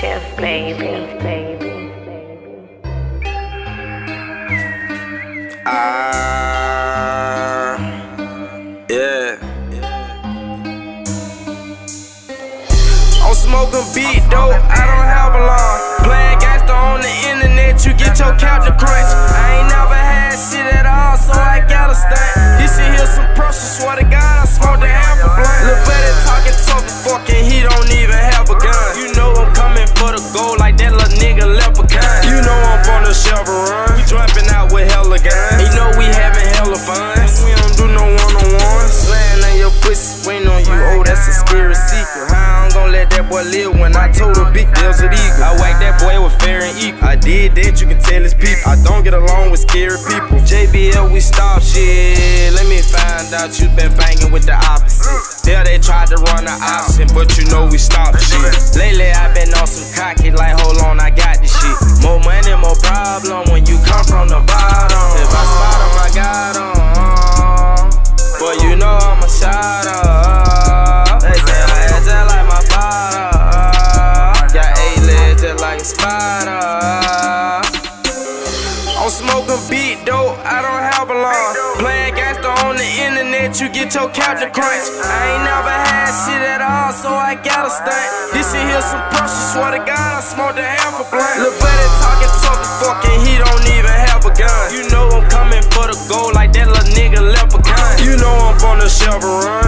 Chef baby, baby. Ah, yeah. I'm smoking beat though, I don't have a lawn. Playing gangster on the internet, you get your couch crunch. I ain't never had shit at all, so I gotta stunt. This shit here some pressure, swear to God, hella guns. You know we having hella fun. We don't do no one on ones. Slaying on your pussy, waiting on you, oh that's a scary secret. How I'm gonna let that boy live when I told a big deal's with eagle. I whacked that boy with fair and equal. I did that, you can tell his people. I don't get along with scary people. JBL, we stop shit. Let me find out you been banging with the opposite. Yeah, they tried to run the option, but you know we stopped shit. Lately, i been on some cocky, like, hold on, I got this shit. More money, more problem when you come from the bottom. Spider. I'm smoking beat though, I don't have a lawn. Playing gangster on the internet, you get your to crunch. I ain't never had shit at all, so I gotta stunt. This shit here some pressure, swear to God, I smoked a half a blunt. Lil' buddy talking tough as fucking, he don't even have a gun. You know I'm coming for the gold like that little nigga left leprechaun. You know I'm on the. We